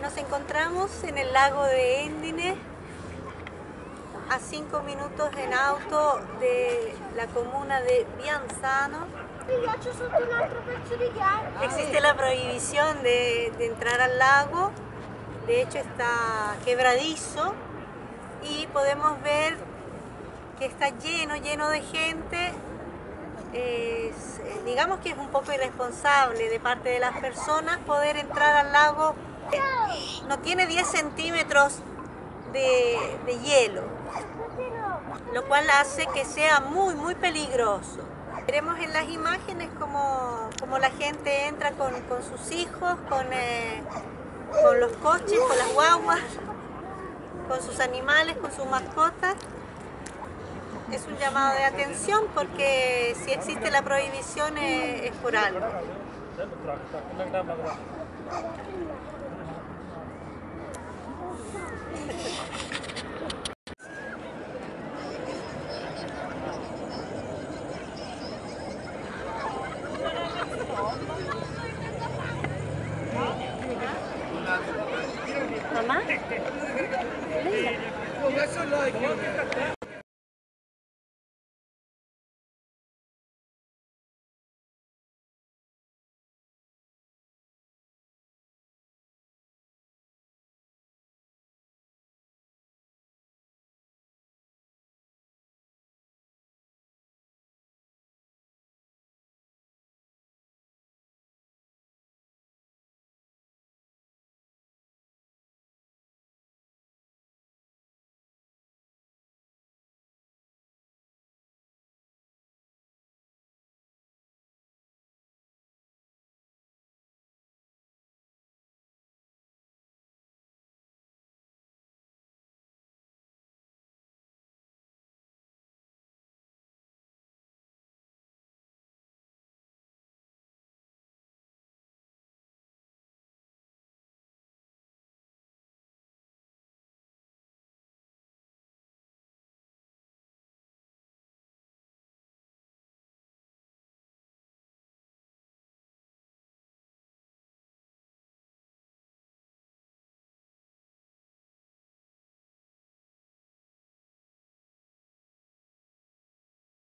Nos encontramos en el lago de Endine, a cinco minutos en auto de la comuna de Bianzano. Ghiaccio. Existe la prohibición de, entrar al lago, de hecho está quebradizo y podemos ver que está lleno, lleno de gente. Eh, digamos que es un poco irresponsable de parte de las personas poder entrar al lago. No tiene 10 centímetros de hielo, lo cual hace que sea muy, muy peligroso. Veremos en las imágenes cómo, cómo la gente entra con, con sus hijos, con, eh, con los coches, con las guaguas, con sus animales, con sus mascotas. Es un llamado de atención porque si existe la prohibición eh, es por algo. mamá?